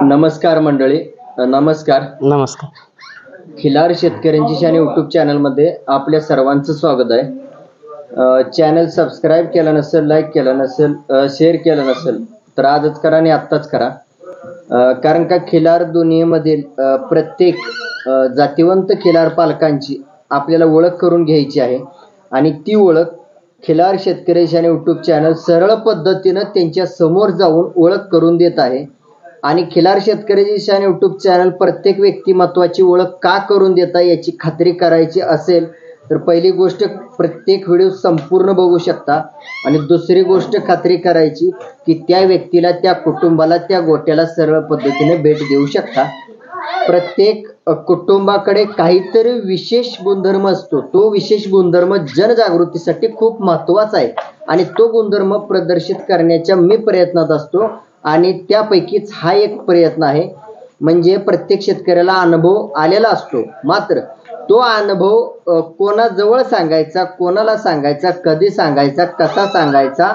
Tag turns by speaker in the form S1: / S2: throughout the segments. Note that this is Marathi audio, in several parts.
S1: नमस्कार मंडळी. नमस्कार.
S2: नमस्कार.
S1: खिलार शेतकऱ्यांची शान यूट्यूब चॅनलमध्ये आपल्या सर्वांचं स्वागत आहे. अ, चॅनल सबस्क्राईब केलं नसेल लाईक केलं नसेल अ, शेअर केलं नसेल तर आजच करा आणि आत्ताच करा. अ, कारण का खिलार दुनियेमधील अ, प्रत्येक अ, जातिवंत खिलार पालकांची आपल्याला ओळख करून घ्यायची आहे. आणि ती ओळख खिलार शेतकरी शान यूट्यूब चॅनल सरळ पद्धतीनं त्यांच्यासमोर जाऊन ओळख करून देत आहे. आणि खिलार शेतकरी शान यूट्यूब चॅनल प्रत्येक व्यक्तिमत्वाची ओळख का करून देता याची खात्री करायची असेल तर पहिली गोष्ट प्रत्येक व्हिडिओ संपूर्ण बघू शकता. आणि दुसरी गोष्ट खात्री करायची की त्या व्यक्तीला त्या कुटुंबाला त्या गोट्याला सरळ पद्धतीने भेट देऊ शकता. प्रत्येक कुटुंबाकडे काहीतरी विशेष गुणधर्म असतो. तो विशेष गुणधर्म जनजागृतीसाठी खूप महत्त्वाचा आहे. आणि तो गुणधर्म प्रदर्शित करण्याच्या मी प्रयत्नात असतो. आणि त्यापैकीच हा एक प्रयत्न आहे. म्हणजे प्रत्येक शेतकऱ्याला अनुभव आलेला असतो. मात्र तो अनुभव कोणाजवळ सांगायचा कोणाला सांगायचा कधी सांगायचा कसा सांगायचा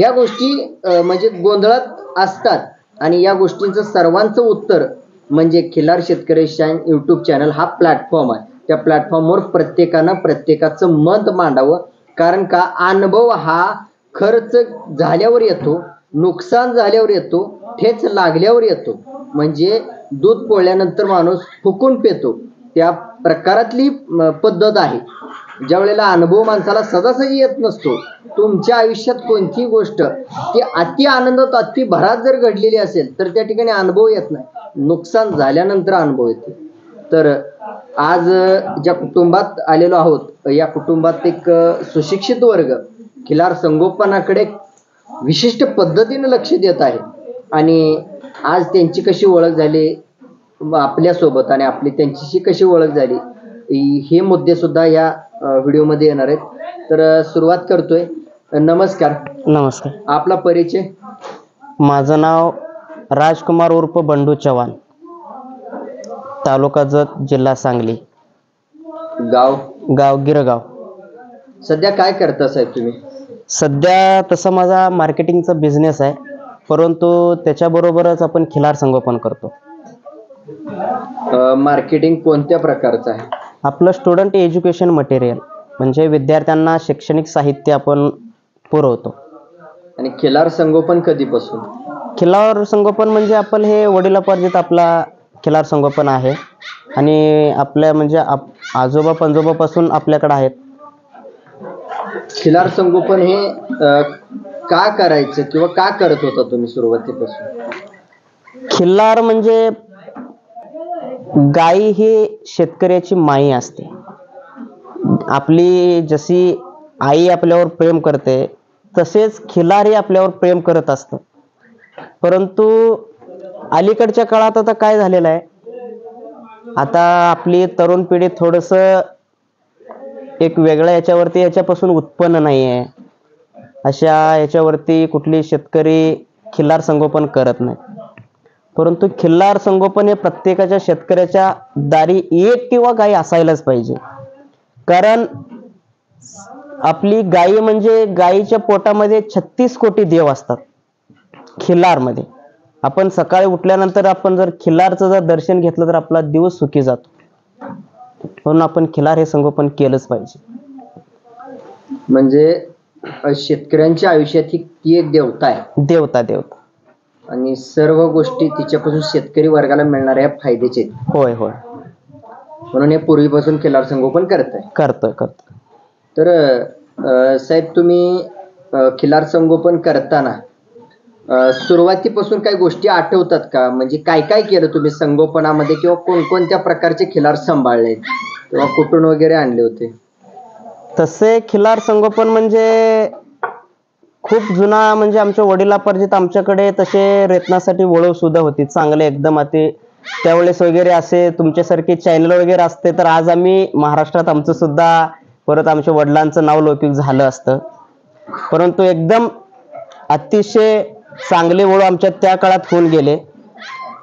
S1: या गोष्टी म्हणजे गोंधळात असतात. आणि या गोष्टींचं सर्वांचं उत्तर म्हणजे खिलार शेतकरी शाईन यूट्यूब चॅनल हा प्लॅटफॉर्म आहे. त्या प्लॅटफॉर्मवर प्रत्येकानं प्रत्येकाचं मत मांडावं. कारण का अनुभव हा खर्च झाल्यावर येतो नुकसान झाल्यावर येतो ठेच लागल्यावर येतो. म्हणजे दूध पोळल्यानंतर माणूस फुकून पेतो. त्या प्रकारातली पद्धत आहे. ज्या वेळेला अनुभव माणसाला सदासही येत नसतो तुमच्या आयुष्यात कोणतीही गोष्ट ती अति आनंदात अति भरात जर घडलेली असेल तर त्या ठिकाणी अनुभव येत नाही. नुकसान झाल्यानंतर अनुभव येतो. तर आज ज्या कुटुंबात आलेलो आहोत या कुटुंबात एक सुशिक्षित वर्ग खिलार संगोपनाकडे विशिष्ट पद्धतीने लक्ष देत आहे आणि आज त्यांची कशी ओळख झाली आपल्यासोबत आणि आपली त्यांच्याशी कशी ओळख झाली हे मुद्दे सुद्धा या व्हिडिओमध्ये येणार आहेत. तर सुरुवात करतोय. नमस्कार.
S2: नमस्कार.
S1: आपला परिचय?
S2: माझं नाव राजकुमार उर्फ बंडू चव्हाण. तालुका जत जिल्हा सांगली.
S1: गाव?
S2: गाव गिरगाव.
S1: सध्या काय करता साहेब तुम्ही?
S2: सध्या तसं माझा मार्केटिंगचा बिझनेस आहे परंतु त्याच्याबरोबरच आपण खिलार संगोपन करतो.
S1: मार्केटिंग कोणत्या प्रकारचं आहे?
S2: आपलं स्टुडंट एज्युकेशन मटेरियल म्हणजे विद्यार्थ्यांना शैक्षणिक साहित्य आपण पुरवतो.
S1: आणि खिलार संगोपन कधीपासून?
S2: खिलार संगोपन म्हणजे आपण हे वडिलोपार्जित आपला खिलार संगोपन आहे. आणि आपल्या म्हणजे आप आजोबा पंजोबापासून आपल्याकडे आहेत.
S1: खिलार संगोपन हे का करायचं किंवा का करत होता तुम्ही सुरुवातीपासून?
S2: खिल्लार म्हणजे गाई ही शेतकऱ्याची माई असते. आपली जशी आई आपल्यावर प्रेम करते तसेच खिलारही आपल्यावर प्रेम करत असतं. परंतु अलीकडच्या काळात आता काय झालेलं आहे? आता आपली तरुण पिढी थोडंसं एक वेगळा याच्यावरती याच्यापासून उत्पन्न नाही आहे अशा याच्यावरती कुठली शेतकरी खिल्लार संगोपन करत नाही. परंतु खिल्लार संगोपन हे प्रत्येकाच्या शेतकऱ्याच्या दारी एक किंवा गाय असायलाच पाहिजे. कारण आपली गाई म्हणजे गाईच्या पोटामध्ये छत्तीस कोटी देव असतात खिल्लारमध्ये. आपण सकाळी उठल्यानंतर आपण जर खिल्लारचं जर दर्शन घेतलं तर आपला दिवस सुखी जातो. म्हणून आपण खिल्लार हे संगोपन केलंच पाहिजे.
S1: म्हणजे अ, शेतकऱ्यांच्या आयुष्यात ही ती एक देवता आहे.
S2: देवता देवता.
S1: आणि सर्व गोष्टी तिच्यापासून शेतकरी वर्गाला मिळणाऱ्या फायद्याचे आहेत.
S2: होय होय.
S1: म्हणून हे पूर्वीपासून खिलार संगोपन करत आहे
S2: करतोय करतोय.
S1: तर अ, साहेब तुम्ही अ, खिलार संगोपन करताना सुरुवातीपासून काही गोष्टी आठवतात का? म्हणजे काय काय केलं तुम्ही संगोपनामध्ये किंवा कोणकोणत्या प्रकारचे खिलार सांभाळले? किंवा कुठून वगैरे आणले होते?
S2: तसे खिलार संगोपन म्हणजे खूप जुना म्हणजे आमच्या वडिलापर्जित आमच्याकडे तसे रेतनासाठी वळव सुद्धा होती. चांगले एकदम अति त्यावेळेस वगैरे असे तुमच्यासारखे चॅनल वगैरे असते तर आज आम्ही महाराष्ट्रात आमचं सुद्धा परत आमच्या वडिलांचं नाव लौकिक झालं असतं. परंतु एकदम अतिशय चांगले ओळ आमच्या त्या काळात होऊन गेले.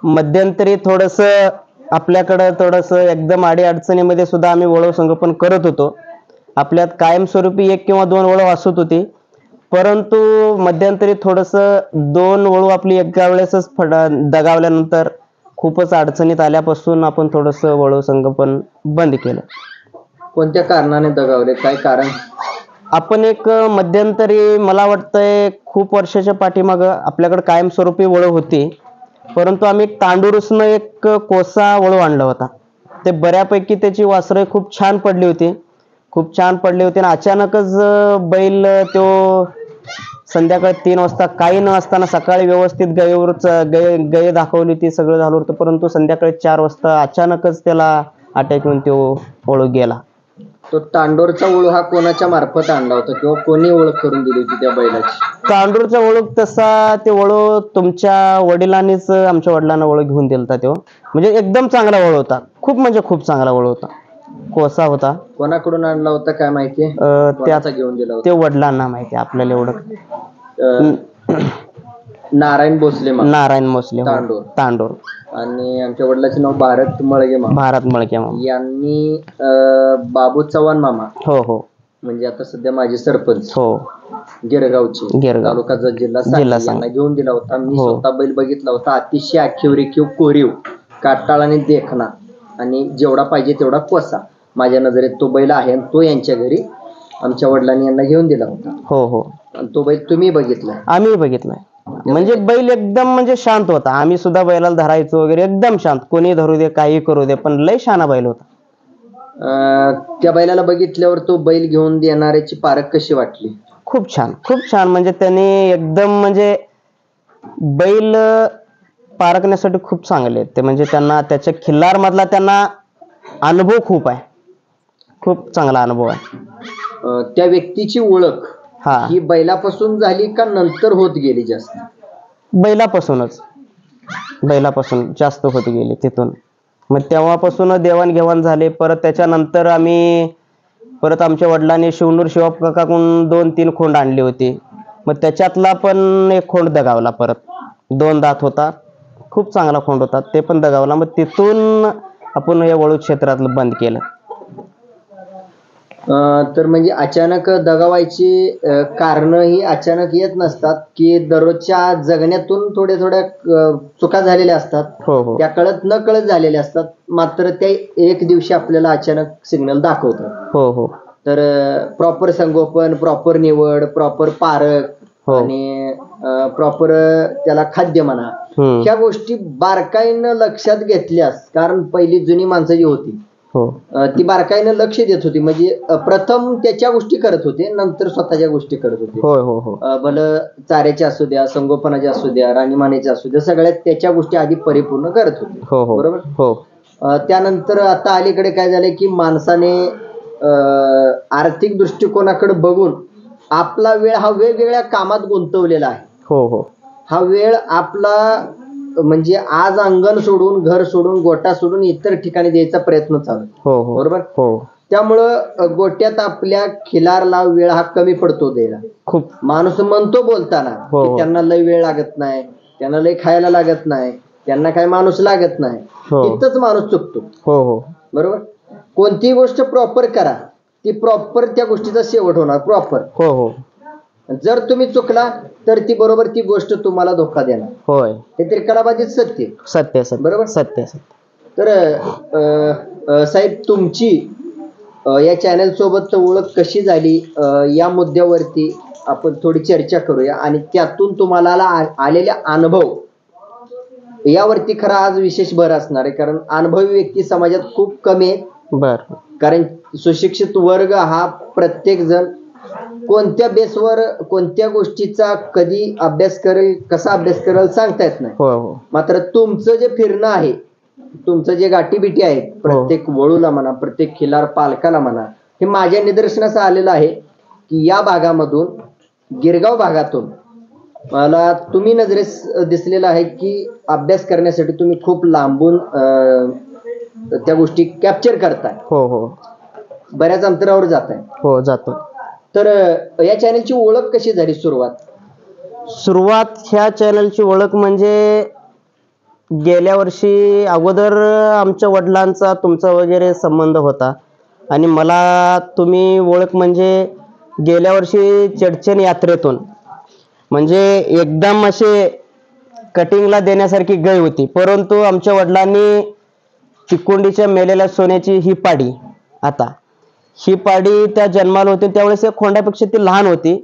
S2: मध्यंतरी थोडंसं आपल्याकडं थोडंसं एकदम आडी अडचणीमध्ये सुद्धा आम्ही ओळख संगोपन करत होतो. आपल्यात कायमस्वरूपी एक किंवा दोन ओळख असत होती. परंतु मध्यंतरी थोडस दोन ओळू आपली एका वेळेसच फड दगावल्यानंतर खूपच अडचणीत आल्यापासून आपण थोडस वळू संगोपन बंद केलं.
S1: कोणत्या कारणाने दगावले? काय कारण?
S2: आपण एक मध्यंतरी मला वाटतंय खूप वर्षाच्या पाठीमागं आपल्याकडे कायमस्वरूपी वळू होती. परंतु आम्ही तांडुरुसनं एक कोसा वळू आणला होता. ते बऱ्यापैकी त्याची वासरं खूप छान पडली होती. खूप छान पडली होती आणि अचानकच बैल तो संध्याकाळी तीन वाजता काही न असताना सकाळी व्यवस्थित गायीवर गये गये दाखवली होती सगळं झालं होतं. परंतु संध्याकाळी चार वाजता अचानकच त्याला अटॅक येऊन तो वळू गेला.
S1: तो तांडोरचा ओळू हा कोणाच्या मार्फत आणला होता किंवा कोणी ओळख करून दिली होती त्या बैलाची?
S2: तांडूरचा ओळख तसा ते वळू तुमच्या वडिलांनीच आमच्या वडिलांना ओळख घेऊन दिलता तो. म्हणजे एकदम चांगला वळ होता. खूप म्हणजे खूप चांगला वळ होता. कोसा होता.
S1: कोणाकडून आणला होता काय माहितीये
S2: अं, त्या
S1: कोणाचा घेऊन दिला
S2: ते वडिलांना माहिती आपल्याला एवढं.
S1: होता अं, नारायण भोसले मा
S2: नारायण मोसले हो.
S1: तांडूर.
S2: तांडूर.
S1: आणि आमच्या वडिलाचे नाव भारत मळगे मामा.
S2: भारत मळके मामा.
S1: यांनी अं, बाबू चव्हाण मामा.
S2: हो हो.
S1: म्हणजे आता सध्या माझे सरपंच.
S2: हो.
S1: गिरगावचे.
S2: गिरगाव.
S1: तालुका जत जिल्हा
S2: जिल्हा
S1: सांगली. यांना घेऊन दिला होता. मी
S2: हो.
S1: स्वतः बैल बघितला होता. अतिशय आखीव रेखीव कोरीव. काटाळ आणि देखणा. आणि जेवढा पाहिजे तेवढा कोसा. माझ्या नजरेत तो बैल आहे आणि तो यांच्या घरी आमच्या वडिलांनी यांना घेऊन दिला होता.
S2: हो हो.
S1: आणि तो बैल तुम्ही बघितला.
S2: आम्ही बघितलाय. म्हणजे बैल एकदम म्हणजे शांत होता. आम्ही सुद्धा बैलाला धरायचो वगैरे एकदम शांत. कोणी धरू दे काही करू दे पण लय शाना बैल होता.
S1: अं, त्या बैलाला बघितल्यावर तो बैल घेऊन देणाऱ्याची पारख कशी वाटली?
S2: खूप छान खूप छान. म्हणजे त्यांनी एकदम म्हणजे बैल पारखण्यासाठी खूप चांगले आहेत. ते म्हणजे त्यांना त्याच्या खिल्लार मधला त्यांना अनुभव खूप आहे. खूप चांगला अनुभव आहे.
S1: अं, त्या व्यक्तीची ओळख
S2: हा.
S1: ही बैलापासून झाली का नंतर होत गेली जास्त?
S2: बैलापासूनच. बैलापासून जास्त होत गेले तिथून. मग तेव्हापासून देवाणघेवाण झाले. परत त्याच्यानंतर आम्ही परत आमच्या वडिलांनी शिवनूर शिवकाकाकडून दोन तीन खोंड आणली होती. मग त्याच्यातला पण एक खोंड दगावला परत. दोन दात होता. खूप चांगला खोंड होता. ते पण दगावला. मग तिथून आपण हे वळू क्षेत्रातलं बंद केलं.
S1: तर म्हणजे अचानक दगावायची कारण ही अचानक येत नसतात की दररोजच्या जगण्यातून थोड्या थोड्या चुका झालेल्या असतात.
S2: हो हो.
S1: त्या कळत न कळत झालेल्या असतात. मात्र ते एक दिवशी आपल्याला अचानक सिग्नल दाखवतात.
S2: हो हो.
S1: तर प्रॉपर संगोपन प्रॉपर निवड प्रॉपर पारख
S2: हो.
S1: आणि प्रॉपर त्याला खाद्य म्हणा. ह्या गोष्टी बारकाईनं लक्षात घेतल्यास कारण पहिली जुनी माणसं जी होती ती बारकाईनं लक्ष देत होती. म्हणजे प्रथम त्याच्या गोष्टी करत होते नंतर स्वतःच्या गोष्टी करत होते.
S2: होय हो हो.
S1: भलं चाऱ्याच्या असू द्या संगोपनाच्या असू द्या राणीमानेच्या असू द्या सगळ्यात त्याच्या गोष्टी आधी परिपूर्ण करत होते.
S2: हो हो.
S1: बरोबर?
S2: हो.
S1: त्यानंतर आता अलीकडे काय झालंय की माणसाने आर्थिक दृष्टिकोनाकडे बघून आपला वेळ हा वेगवेगळ्या कामात गुंतवलेला आहे.
S2: हो हो.
S1: हा वेळ आपला म्हणजे आज अंगण सोडून घर सोडून गोटा सोडून इतर ठिकाणी द्यायचा प्रयत्न चालू.
S2: हो हो.
S1: बरोबर?
S2: हो.
S1: त्यामुळं गोट्यात आपल्या खिलारला वेळ हा कमी पडतो द्यायला.
S2: खूप.
S1: माणूस म्हणतो बोलताना
S2: हो,
S1: की. त्यांना लय वेळ लागत नाही त्यांना लय खायला लागत नाही त्यांना काय माणूस लागत नाही. इथंच माणूस चुकतो.
S2: हो हो.
S1: बरोबर? कोणतीही गोष्ट प्रॉपर करा. ती प्रॉपर त्या गोष्टीचा शेवट होणार प्रॉपर
S2: हो हो.
S1: जर तुम्ही चुकला तर ती बरोबर ती गोष्ट तुम्हाला धोका देणार.
S2: होय.
S1: हे त्रिकलाबाजीत सत्य
S2: सत्य सत्य
S1: बरोबर.
S2: सत्य सत्य
S1: तर अ, अ, साहेब तुमची अ, या चॅनल सोबत ओळख कशी झाली? अ, या मुद्द्यावरती आपण थोडी चर्चा करूया आणि त्यातून तुम्हाला आ- आलेले अनुभव. यावरती खरा आज विशेष भर असणार आहे कारण अनुभवी व्यक्ती समाजात खूप कमी आहेत
S2: बर.
S1: कारण सुशिक्षित वर्ग हा प्रत्येक जण कोणत्या बेसवर कोणत्या गोष्टीचा कधी अभ्यास करेल कसा अभ्यास करेल सांगता येत नाही.
S2: हो हो.
S1: मात्र तुमचं जे फिरणं आहे तुमचं जे गाठीबिटी आहे प्रत्येक वळूला म्हणा प्रत्येक खिलार पालकाला म्हणा हे माझ्या निदर्शनास आलेलं आहे की या भागामधून गिरगाव भागातून मला तुम्ही नजरेस दिसलेलं आहे की अभ्यास करण्यासाठी तुम्ही खूप लांबून त्या गोष्टी कॅप्चर करताय.
S2: हो हो.
S1: बऱ्याच अंतरावर जाताय.
S2: हो जातो.
S1: तर या चॅनलची ओळख कशी झाली सुरुवात?
S2: सुरुवात ह्या चॅनलची ओळख म्हणजे गेल्या वर्षी अगोदर आमच्या वडिलांचा तुमचा वगैरे संबंध होता. आणि मला तुम्ही ओळख म्हणजे गेल्या वर्षी चडचण यात्रेतून. म्हणजे एकदम असे कटिंगला देण्यासारखी गय होती. परंतु आमच्या वडिलांनी चिकुंडीच्या मेलेल्या सोन्याची ही पाडी आता. ही पाडी त्या जन्माला होती. त्यावेळेस एक खोंडापेक्षा ती लहान होती.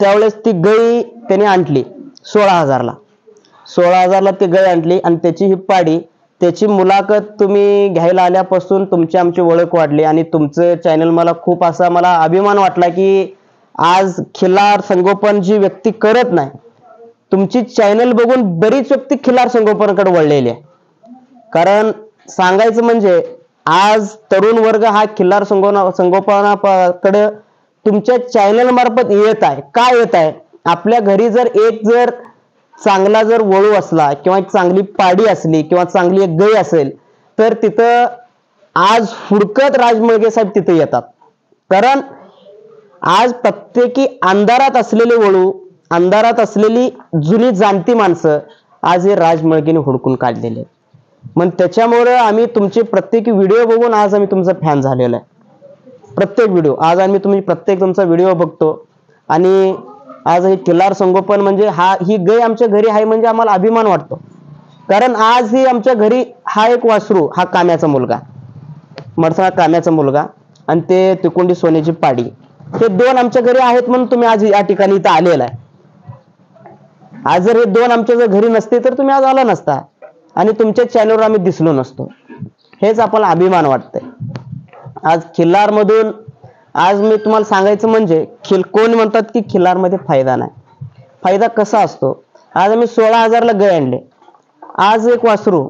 S2: त्यावेळेस ती गळी त्याने आणली सोळा हजारला. सोळा हजारला ती गळी आणली आणि त्याची ही पाडी त्याची मुलाखत तुम्ही घ्यायला आल्यापासून तुमची आमची ओळख वाढली आणि तुमचं चॅनल मला खूप असा मला अभिमान वाटला की आज खिलार संगोपन जी व्यक्ती करत नाही तुमची चॅनल बघून बरीच व्यक्ती खिलार संगोपनाकडे वळलेली आहे. कारण सांगायचं म्हणजे आज तरुण वर्ग हा खिल्लार संगोना संगोपनाकडे तुमच्या चॅनल मार्फत येत आहे. का येत आहे? आपल्या घरी जर एक जर चांगला जर वळू असला किंवा एक चांगली पाडी असली किंवा चांगली एक गई असेल तर तिथं आज हुडकत राजमळगे साहेब तिथे येतात. कारण आज प्रत्येकी अंधारात असलेले वळू अंधारात असलेली जुनी जाणती माणसं आज हे राजमळगेने हुडकून काढलेले आहेत. मग त्याच्यामुळे आम्ही तुमचे प्रत्येक व्हिडिओ बघून आज आम्ही तुमचा फॅन झालेला आहे. प्रत्येक व्हिडिओ आज आम्ही तुम्ही प्रत्येक तुमचा व्हिडिओ बघतो. आणि आज हे किल्लार संगोपन म्हणजे हा ही गाय आमच्या घरी आहे म्हणजे आम्हाला अभिमान वाटतो. कारण आज ही आमच्या घरी हा एक वासरू हा काम्याचा मुलगा. मडसळा काम्याचा मुलगा आणि ते तिकोंडी सोन्याची पाडी. हे दोन आमच्या घरी आहेत म्हणून तुम्ही आज या ठिकाणी इथं आलेला आहे. आज जर हे दोन आमच्या जर घरी नसते तर तुम्ही आज आला नसता. आणि तुमच्या चॅनलवर आम्ही दिसलो नसतो. हेच आपल्याला अभिमान वाटतंय. आज खिल्लार मधून आज मी तुम्हाला सांगायचं म्हणजे खिल कोण म्हणतात की खिल्लारमध्ये फायदा नाही. फायदा कसा असतो? आज आम्ही सोळा हजारला गय आणले. आज एक वासरू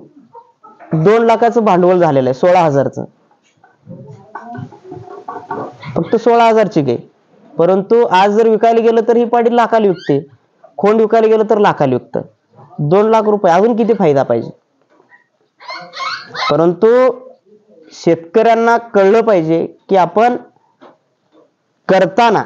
S2: दोन लाखाचं भांडवल झालेलं आहे सोळा हजारचं. फक्त सोळा हजारची गाय. परंतु आज जर विकायला गेलं तर ही पाडी लाखाला विकते. खोंड विकायला गेलं तर लाखाला विकतं. दोन लाख रुपये. अजून किती फायदा पाहिजे? परंतु शेतकऱ्यांना कळलं पाहिजे की आपण करताना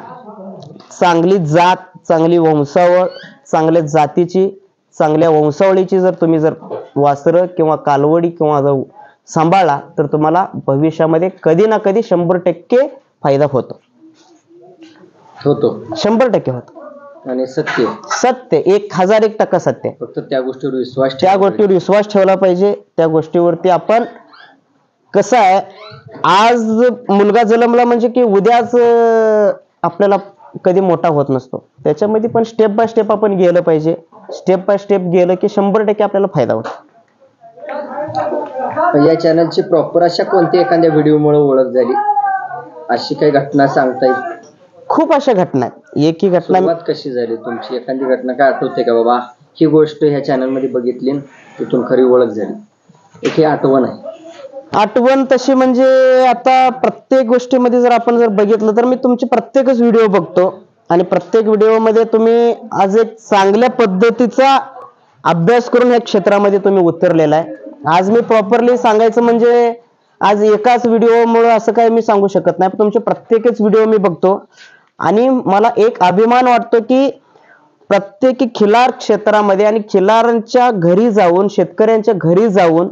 S2: चांगली जात चांगली वंशावळ चांगल्या जातीची चांगल्या वंशावळीची जर तुम्ही जर वासरं किंवा कालवडी किंवा जर सांभाळला तर तुम्हाला भविष्यामध्ये कधी ना कधी शंभर टक्के फायदा होतो.
S1: होतो.
S2: शंभर टक्के होतो.
S1: आणि सत्य.
S2: सत्य. एक हजार एक टक्का सत्य.
S1: फक्त त्या गोष्टीवर विश्वास
S2: त्या गोष्टीवर विश्वास ठेवला पाहिजे. त्या गोष्टीवरती आपण कसं आहे आज मुलगा जन्मला म्हणजे की उद्याच आपल्याला कधी मोठा होत नसतो. त्याच्यामध्ये पण स्टेप बाय स्टेप आपण गेलं पाहिजे. स्टेप बाय स्टेप गेलं की शंभर टक्के आपल्याला फायदा होतो.
S1: या चॅनलची प्रॉपर अशा कोणत्या एखाद्या व्हिडिओमुळे ओळख झाली? अशी काही घटना सांगता येईल?
S2: खूप अशा घटना आहेत. एक ही घटना
S1: सुरुवात कशी झाली? तुमची एखादी घटना काय आठवते का बाबा? ही गोष्ट ह्या चॅनलमध्ये बघितली तिथून खरी ओळख झाली. एक ही आठवण आहे.
S2: आठवण तशी म्हणजे आता प्रत्येक गोष्टीमध्ये जर आपण जर बघितलं तर मी तुमचे प्रत्येकच व्हिडिओ बघतो. आणि प्रत्येक व्हिडिओमध्ये तुम्ही आज एक चांगल्या पद्धतीचा अभ्यास करून या क्षेत्रामध्ये तुम्ही उतरलेला आहे. आज मी प्रॉपरली सांगायचं म्हणजे आज एकाच व्हिडिओमुळे असं काही मी सांगू शकत नाही. तुमचे प्रत्येकच व्हिडिओ मी बघतो. आणि मला एक अभिमान वाटतो की प्रत्येकी खिलार क्षेत्रामध्ये आणि खिलारांच्या घरी जाऊन शेतकऱ्यांच्या घरी जाऊन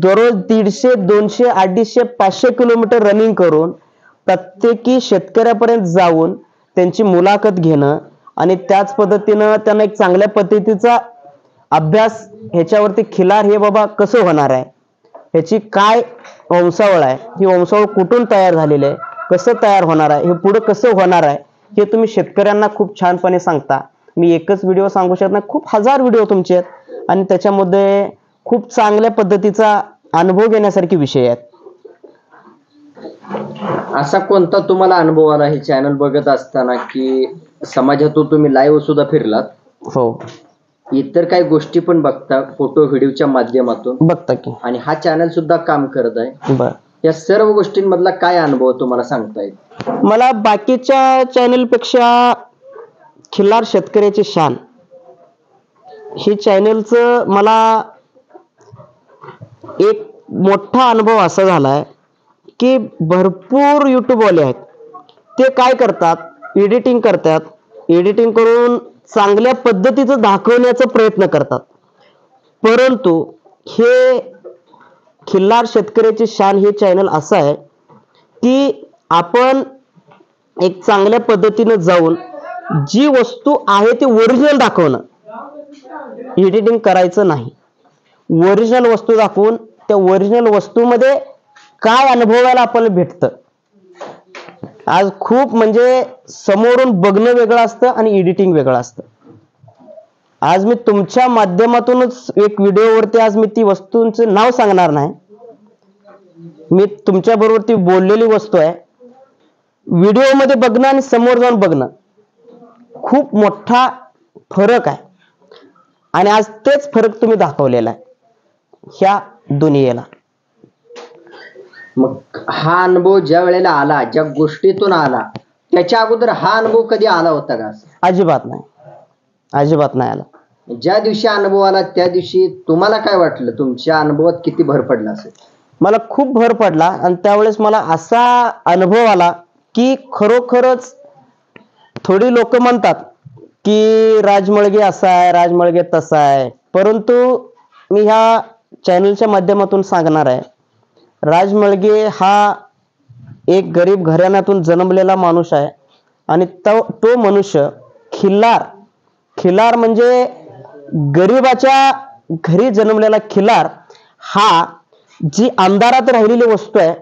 S2: दररोज दीडशे दोनशे अडीचशे पाचशे किलोमीटर रनिंग करून प्रत्येकी शेतकऱ्यापर्यंत जाऊन त्यांची मुलाखत घेणं आणि त्याच पद्धतीनं त्यांना एक चांगल्या पद्धतीचा अभ्यास ह्याच्यावरती खिलार हे बाबा कसं होणार आहे? ह्याची काय वंशावळ आहे? ही वंशावळ कुठून तयार झालेली आहे? कसं तयार होणार आहे? हे पुढे कसं होणार आहे? हे तुम्ही शेतकऱ्यांना खूप छानपणे सांगता. मी एकच व्हिडिओ सांगू शकत नाही. खूप हजार व्हिडिओ तुमचे आहेत. आणि त्याच्यामध्ये खूप चांगल्या पद्धतीचा अनुभव घेण्यासारखे विषय आहेत.
S1: असा कोणता तुम्हाला अनुभव आला हे चॅनल बघत असताना की समाजातून तुम्ही लाईव्ह सुद्धा फिरलात?
S2: हो.
S1: इतर काही गोष्टी पण बघता फोटो व्हिडिओच्या माध्यमातून?
S2: बघता की.
S1: आणि हा चॅनल सुद्धा काम करत आहे.
S2: बर.
S1: या सर्व गोष्टींमधला काय अनुभव तुम्हाला सांगता येईल?
S2: मला बाकीच्या चॅनलपेक्षा खिल्लार शेतकऱ्याची शान. ही चॅनेलचं मला एक मोठा अनुभव असा झालाय की भरपूर युट्यूबवाले आहेत. ते काय करतात? एडिटिंग करतात. एडिटिंग करून चांगल्या पद्धतीचं दाखवण्याचा प्रयत्न करतात. परंतु हे खिल्लार शेतकऱ्याची शान हे चॅनल असं आहे की आपण एक चांगल्या पद्धतीनं जाऊन जी वस्तू आहे ती ओरिजिनल दाखवणं. एडिटिंग करायचं नाही. ओरिजिनल वस्तू दाखवून त्या ओरिजिनल वस्तूमध्ये काय अनुभवायला आपल्याला भेटतं. आज खूप म्हणजे समोरून बघणं वेगळं असतं आणि एडिटिंग वेगळं असतं. आज मी तुमच्या माध्यमातूनच एक व्हिडिओवरती आज मी ती वस्तूंचं नाव सांगणार नाही. मी तुमच्या बरोबर ती बोललेली वस्तू आहे. व्हिडिओमध्ये बघणं आणि समोर जाऊन बघणं खूप मोठा फरक आहे. आणि आज तेच फरक तुम्ही दाखवलेला आहे. ह्या दुनियेला.
S1: मग हा अनुभव ज्या वेळेला आला ज्या गोष्टीतून आला त्याच्या अगोदर हा अनुभव कधी आला होता का?
S2: अजिबात नाही. अजिबात नाही आला.
S1: ज्या दिवशी अनुभव आला त्या दिवशी तुम्हाला काय वाटलं? तुमच्या अनुभवात किती भर पडला असेल?
S2: मला खूप भर पडला आणि त्यावेळेस मला असा अनुभव आला की खरोखरच थोडी लोक म्हणतात की राजमळगे असा आहे राजमळगे तसा आहे. परंतु मी ह्या चॅनलच्या माध्यमातून सांगणार आहे. राजमळगे हा एक गरीब घराण्यातून जन्मलेला माणूस आहे आणि तो तो मनुष्य खिल्लार. खिल्लार म्हणजे गरिबाच्या घरी जन्मलेला खिलार हा जी अंधारात राहिलेली वस्तू आहे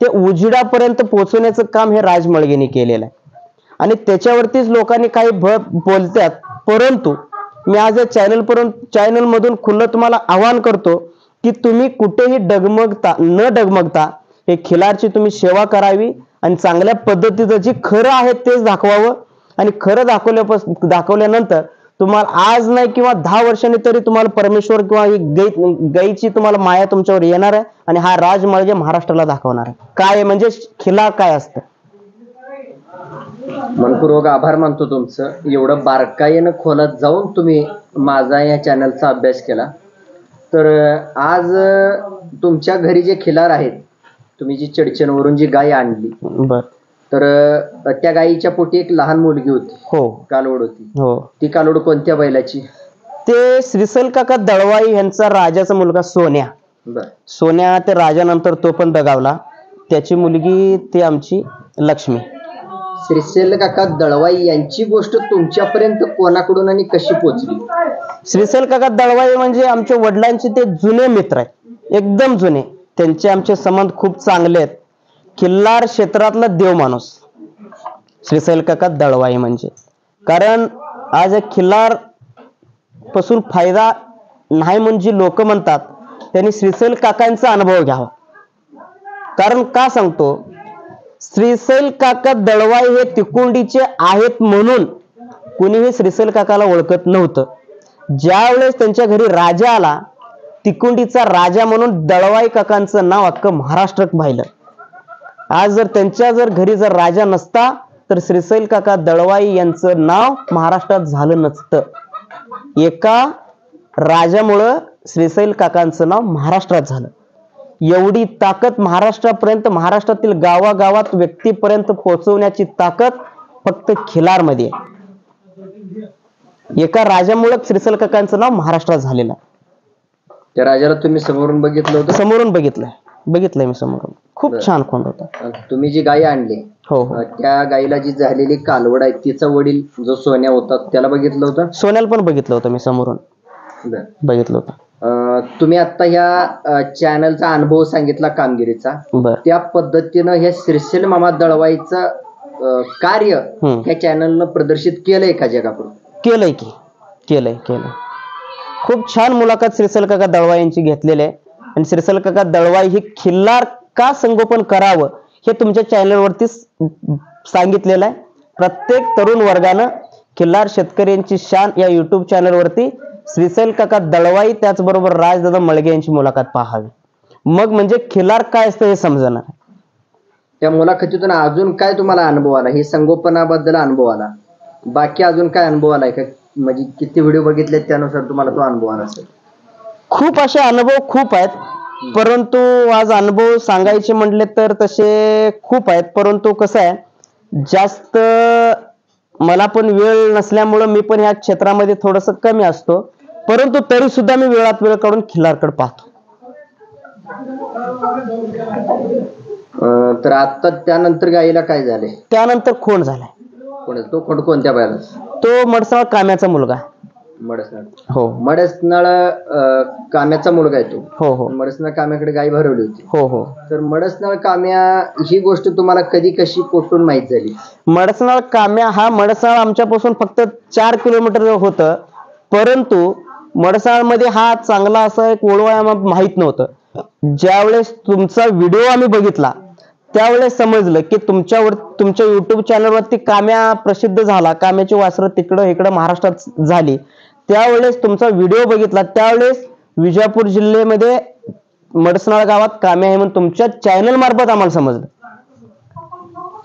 S2: ते उजिडापर्यंत पोहोचवण्याचं काम हे राजमळगेने केलेलं आहे. आणि त्याच्यावरतीच लोकांनी काही भ बोलतात परंतु मी आज या चॅनल पर्यंत चॅनल मधून खुल्लं तुम्हाला आवाहन करतो की तुम्ही कुठेही डगमगता न डगमगता हे खिलारची तुम्ही सेवा करावी आणि चांगल्या पद्धतीचं जे खरं आहे तेच दाखवावं. आणि खरं दाखवल्या दाखवल्यानंतर तुम्हाला आज नाही किंवा दहा वर्षांनी तरी तुम्हाला परमेश्वर किंवा ही गाई गाईची तुम्हाला माया तुमच्यावर येणार आहे आणि हा राजमार्ग महाराष्ट्राला दाखवणार आहे. काय म्हणजे खिलार काय असतं?
S1: मनपूर्वक आभार मानतो तुमचं. एवढं बारकाईनं खोलात जाऊन तुम्ही माझा या चॅनलचा अभ्यास केला. तर आज तुमच्या घरी जे खिलार आहेत तुम्ही जी चडचणवरून जी गाय आणली
S2: बर.
S1: तर त्या गायीच्या पोटी एक लहान मुलगी होती.
S2: हो.
S1: कालवड होती.
S2: हो.
S1: ती कालवड कोणत्या बैलाची?
S2: ते श्रीसल काका दळवाई यांचा राजाचा मुलगा सोन्या.
S1: बर.
S2: सोन्या ते राजानंतर तो पण दगावला. त्याची मुलगी ती आमची लक्ष्मी.
S1: श्रीशैल काका दळवाई यांची गोष्ट तुमच्यापर्यंत कोणाकडून आणि कशी पोचली?
S2: श्रीसेल काका दळवाई म्हणजे आमच्या वडिलांचे ते जुने मित्र आहेत. एकदम जुने. त्यांचे आमचे संबंध खूप चांगले आहेत. किल्लार क्षेत्रातला देव माणूस. श्रीसेल काका दळवाई म्हणजे. कारण आज एक खिल्लारपासून फायदा नाही म्हणजे लोक म्हणतात त्यांनी श्रीसैल काकांचा अनुभव घ्यावा. कारण का सांगतो? श्रीसैल काका दळवाई हे तिकुंडीचे आहेत म्हणून कुणीही श्रीसैल काकाला ओळखत नव्हतं. ज्या वेळेस त्यांच्या घरी राजा आला तिकुंडीचा राजा म्हणून दळवाई काकांचं नाव अख्खं महाराष्ट्रात पाहिलं. आज जर त्यांच्या जर घरी जर राजा नसता तर श्रीसैल काका दळवाई यांचं नाव महाराष्ट्रात झालं नसतं. एका राजामुळं श्रीसैल काकांचं नाव महाराष्ट्रात झालं. एवढी ताकद महाराष्ट्रापर्यंत महाराष्ट्रातील गावागावात व्यक्तीपर्यंत पोहोचवण्याची ताकद फक्त खिलारमध्ये आहे. एका राजामुळे श्रीसल काकांचं नाव महाराष्ट्रात झालेलं आहे.
S1: त्या राजाला तुम्ही समोरून बघितलं होतं?
S2: समोरून बघितलंय. बघितलंय मी समोरून खूप छान खोंड होता.
S1: तुम्ही जी गाय आणली
S2: हो हो.
S1: अं, त्या गायीला जी झालेली कालवड आहे तिचा वडील जो सोन्या होता त्याला बघितलं होतं?
S2: सोन्याला पण बघितलं होतं मी समोरून.
S1: बरं.
S2: बघितलं होतं.
S1: अं, तुम्ही आता ह्या चॅनलचा अनुभव सांगितला कामगिरीचा.
S2: बर.
S1: त्या पद्धतीनं हे श्रीशैल मामा दळवाईचं अं, कार्य
S2: हम्म.
S1: ह्या चॅनलनं प्रदर्शित केलंय का जगापुढे?
S2: केलंय की. केलंय केलंय. खूप छान मुलाखत श्रीसल काका दळवाई यांची घेतलेली आहे. आणि श्रीसल काका दळवाई ही खिल्लार का संगोपन करावं हे तुमच्या चॅनलवरती सांगितलेलं आहे. प्रत्येक तरुण वर्गानं खिल्लार शेतकऱ्यांची शान या युट्यूब चॅनलवरती श्रीसेल काका दळवाई त्याचबरोबर राजदादा मळगे यांची मुलाखत पाहावी. मग म्हणजे खिल्लार काय असतं हे समजणार.
S1: त्या मुलाखतीतून अजून काय तुम्हाला अनुभव आला? हे संगोपनाबद्दल अनुभव आला. बाकी अजून काय अनुभव आलाय का? म्हणजे किती व्हिडिओ बघितले त्यानुसार तुम्हाला तो अनुभव आला असेल.
S2: खूप असे अनुभव खूप आहेत. परंतु आज अनुभव सांगायचे म्हटले तर तसे खूप आहेत. परंतु कसं आहे जास्त मला पण वेळ नसल्यामुळं मी पण ह्या क्षेत्रामध्ये थोडस कमी असतो. परंतु तरी सुद्धा मी वेळात वेळ काढून खिल्लारकडे पाहतो.
S1: अं, तर आता त्यानंतर गायीला काय झाले
S2: त्यानंतर खोंड झालाय.
S1: कोण तो कोण कोणत्या बायला?
S2: तो मडसाळ काम्याचा मुलगा
S1: मडसनाळ.
S2: हो.
S1: मडसनाळ अं, काम्याचा मुलगा आहे तो.
S2: हो हो.
S1: मडसनाळ काम्याकडे गाय भरवली होती.
S2: हो हो.
S1: तर मडसनाळ काम्या ही गोष्ट तुम्हाला कधी कशी कुठून माहीत झाली?
S2: मडसनाळ काम्या हा मडसाळ आमच्यापासून फक्त चार किलोमीटर होतं. परंतु मडसाळमध्ये हा चांगला असा एक ओळवा आम्हाला माहीत नव्हतं. ज्यावेळेस तुमचा व्हिडिओ आम्ही बघितला त्यावेळेस समजलं की तुमच्यावर तुमच्या युट्यूब चॅनलवरती काम्या प्रसिद्ध झाला. काम्याची वासरं तिकडं इकडं महाराष्ट्रात झाली. त्यावेळेस तुमचा व्हिडिओ बघितला. त्यावेळेस विजापूर जिल्ह्यामध्ये मडसनाळ गावात काम्या आहे म्हणून तुमच्या चॅनल मार्फत आम्हाला समजलं.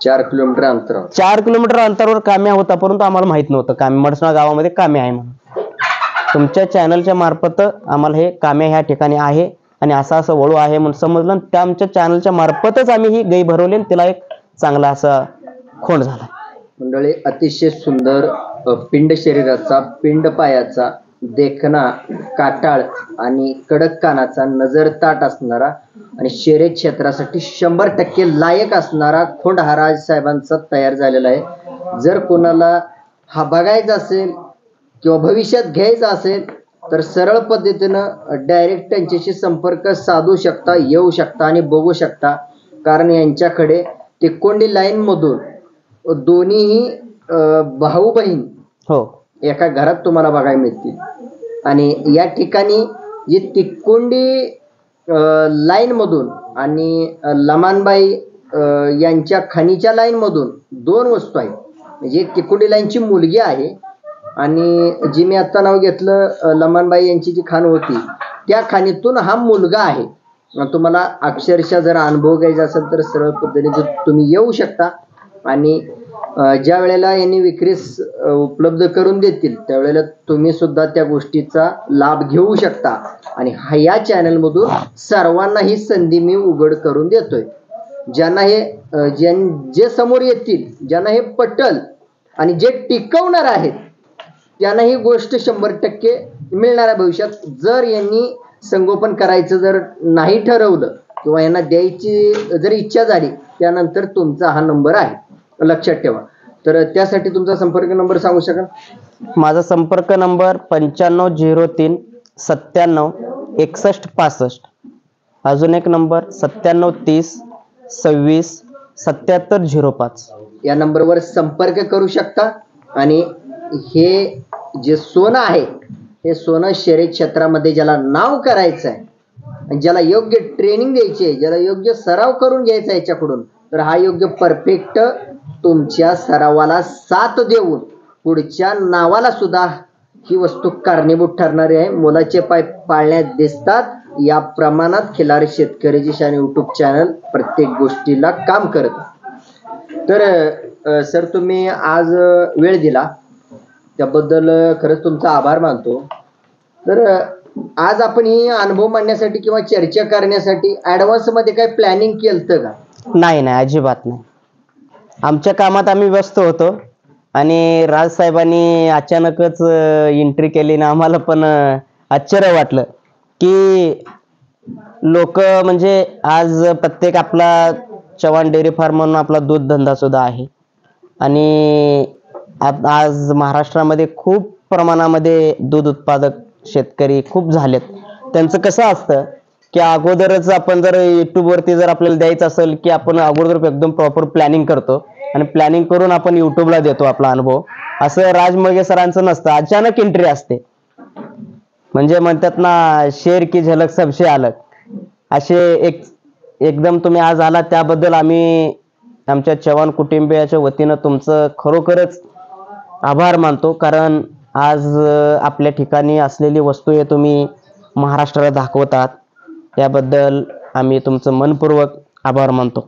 S1: चार किलोमीटर अंतरावर.
S2: चार किलोमीटर अंतरावर काम्या होता परंतु आम्हाला माहीत नव्हतं. काम्या मडसना गावामध्ये काम्या आहे म्हणून. तुमच्या चॅनलच्या मार्फत आम्हाला हे काम्या ह्या ठिकाणी आहे आणि असं असं वळू आहे म्हणून समजलं आणि त्या आमच्या चॅनलच्या मार्फतच आम्ही ही गाई भरवली आणि तिला एक चांगला असा खोंड झाला.
S1: मंडळी अतिशय सुंदर पिंड शरीराचा पिंड पायाचा देखणा काटाळ आणि कडक कानाचा नजर ताट असणारा आणि शेरे क्षेत्रासाठी शंभर टक्के लायक असणारा खोंड हा राज साहेबांचा तयार झालेला आहे. जर कोणाला हा बघायचा असेल किंवा भविष्यात घ्यायचा असेल तर सरळ पद्धतीनं डायरेक्ट त्यांच्याशी संपर्क साधू शकता येऊ शकता आणि बघू शकता. कारण यांच्याकडे तिकोंडी कोंडी लाईनमधून दोन्हीही भाऊ बहीण
S2: हो.
S1: एका घरात तुम्हाला बघायला मिळतील. आणि या ठिकाणी जी तिकोंडी लाईन मधून आणि लमानबाई यांच्या खणीच्या लाईन मधून दोन वस्तू आहेत. म्हणजे तिकोंडी लाईनची मुलगी आहे आणि जी मी आता नाव घेतलं लमानबाई यांची जी खाण होती त्या खाणीतून हा मुलगा आहे. तुम्हाला अक्षरशः जर अनुभव घ्यायचा असेल तर सरळ पद्धतीने तुम्ही येऊ शकता. आणि ज्या वेळेला यांनी विक्रीस उपलब्ध करून देतील त्यावेळेला तुम्ही सुद्धा त्या गोष्टीचा लाभ घेऊ शकता. आणि हा या चॅनलमधून सर्वांना ही संधी मी उघड करून देतोय. ज्यांना हे ज्यां जे समोर येतील ज्यांना हे पटल आणि जे टिकवणार आहेत त्यांना ही गोष्ट शंभर टक्के मिळणार आहे भविष्यात. जर यांनी संगोपन करायचं जर नाही ठरवलं किंवा यांना द्यायची जर इच्छा झाली त्यानंतर तुमचा हा नंबर आहे. लक्षात ठेवा. तर त्यासाठी तुमचा संपर्क नंबर सांगू शकाल?
S2: माझा संपर्क नंबर पंच्याण्णव झिरो तीन सत्त्याण्णव एकसष्ट पासष्ट. अजून एक नंबर सत्त्याण्णव तीस सव्वीस सत्याहत्तर झिरो पाच.
S1: या नंबरवर संपर्क करू शकता. आणि हे जे सोनं आहे हे सोनं शर्यत क्षेत्रामध्ये ज्याला नाव करायचं आहे ज्याला योग्य ट्रेनिंग द्यायची आहे ज्याला योग्य सराव करून घ्यायचा आहे याच्याकडून तर हा योग्य परफेक्ट तुमच्या सरावाला साथ देऊन पुढच्या नावाला सुद्धा ही वस्तू कारणीभूत ठरणारी आहे. मुलाचे पाय पाळण्यात दिसतात. या प्रमाणात खिलारी शेतकऱ्याची आणि युट्यूब चॅनल प्रत्येक गोष्टीला काम करत. तर सर तुम्ही आज वेळ दिला. त्याबद्दल खरंच तुमचा आभार मानतो. तर आज आपण ही अनुभव मांडण्यासाठी किंवा चर्चा करण्यासाठी ऍडव्हान्समध्ये काय प्लॅनिंग केलं का?
S2: नाही नाही अजिबात नाही. आमच्या कामात आम्ही व्यस्त होतो. आणि राजसाहेबांनी अचानकच एंट्री केली ना आम्हाला पण आश्चर्य वाटलं की लोक म्हणजे आज प्रत्येक आपला चव्हाण डेअरी फार्म म्हणून आपला दूध धंदा सुद्धा आहे. आणि आज महाराष्ट्रामध्ये खूप प्रमाणामध्ये दूध उत्पादक शेतकरी खूप झालेत. त्यांचं कसं असतं की अगोदरच आपण जर YouTube वरती जर आपल्याला द्यायचं असेल की आपण अगोदर एकदम प्रॉपर प्लॅनिंग करतो आणि प्लॅनिंग करून आपण युट्यूबला देतो आपला अनुभव. असं राज मगे सरांचं नसतं. अचानक एंट्री असते. म्हणजे म्हणतात ना शेर की झलक सबसे अलग असे एक एकदम तुम्ही आज आला त्याबद्दल आम्ही आमच्या चव्हाण कुटुंबियाच्या वतीनं तुमचं खरोखरच आभार मानतो. कारण आज आपल्या ठिकाणी असलेली वस्तू हे तुम्ही महाराष्ट्राला दाखवतात. त्याबद्दल आम्ही तुमचं मनपूर्वक आभार मानतो.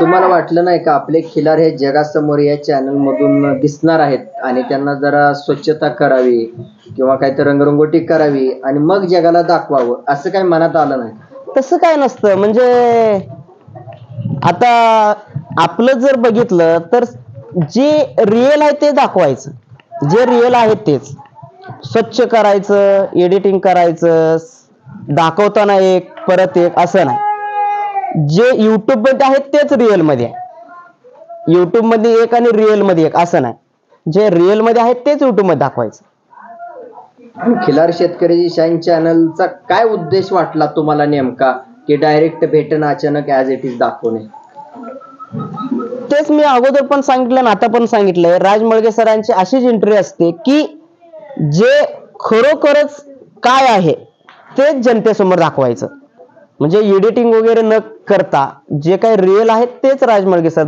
S1: तुम्हाला वाटलं नाही का आपले खिलार हे जगासमोर या चॅनल मधून दिसणार आहेत आणि त्यांना जरा स्वच्छता करावी किंवा काहीतरी रंगरंगोटी करावी आणि मग जगाला दाखवावं असं काही मनात आलं नाही?
S2: तसं काय नसतं. म्हणजे आता आपलं जर बघितलं तर जे रिअल आहे ते दाखवायचं. जे रिअल आहे तेच. स्वच्छ करायचं एडिटिंग करायचं दाखवताना एक परत एक असं नाही. जे युट्यूबमध्ये आहे तेच रिअलमध्ये आहे. युट्यूबमध्ये एक आणि रिअलमध्ये एक असं नाही. जे रिअलमध्ये आहे तेच युट्यूबमध्ये दाखवायचं.
S1: खिलार शेतकरी शाईन चॅनलचा काय उद्देश वाटला तुम्हाला नेमका? की डायरेक्ट भेटन अचानक ऍज इट इज दाखवणे?
S2: तेच मी अगोदर पण सांगितलं आणि आता पण सांगितलंय. राज मळगे सरांची अशीच एंट्री असते की जे खरोखरच काय आहे तेच जनतेसमोर दाखवायचं. म्हणजे एडिटिंग वगैरे न करता जे काही रिअल आहे तेच राज सर